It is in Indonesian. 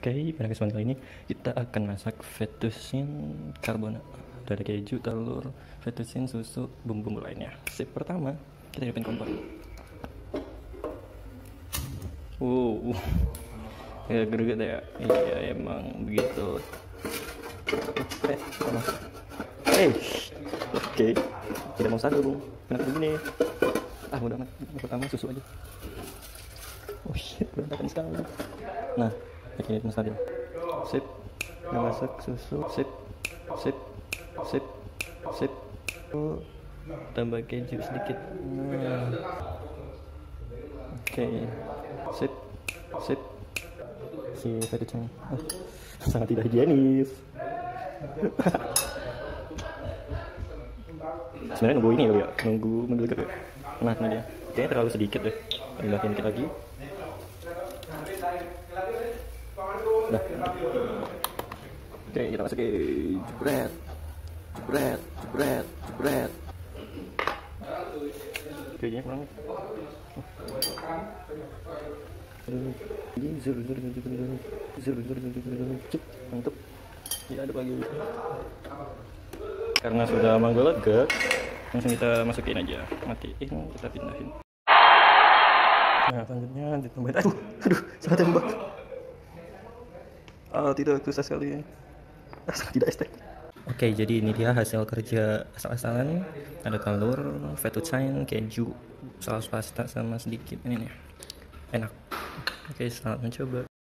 Oke, pada kesempatan kali ini kita akan masak fettuccine carbonara. Ada keju, telur, fettuccine, susu, bumbu-bumbu lainnya. Sip pertama, kita hidupin kompor. Wow, ya greget ya. Iya emang begitu. Eh, kita oke. Tidak mau satu. Kenapa begini? Ah, udah amat. Pertama susu aja. Oh shit, berantakan sekali. Nah, Oke, ini saja. Sip. Udah masak susu. Sip. Sip. Sip. Sip. Tambah keju sedikit. Nah. Oke. Sip. Sip. Si fettuccine. Oh, sangat tidak higienis. Sebenarnya nunggu ini ya, nunggu menggelegar ya. Nah, ini dia. Kayaknya terlalu sedikit deh. Tambahin dikit lagi. Dah. Oke, kita masukin ke jebret. Jebret, jebret, jebret. Kayaknya kurang. Ini zur zur zur. Ya ada lagi. Karena sudah menggelegek, langsung kita masukin aja. Matiin, kita pindahin. Nah, selanjutnya ditambahin aduh, aduh, salah tembak. Oh, tidak susah sekali. Sangat tidak estetik. Oke, jadi ini dia hasil kerja asal-asalan. Ada telur, fettuccine, keju, saus pasta sama sedikit ini nih. Enak. Oke, selamat mencoba.